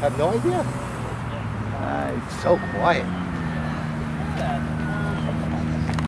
Have no idea? Uh, it's so quiet.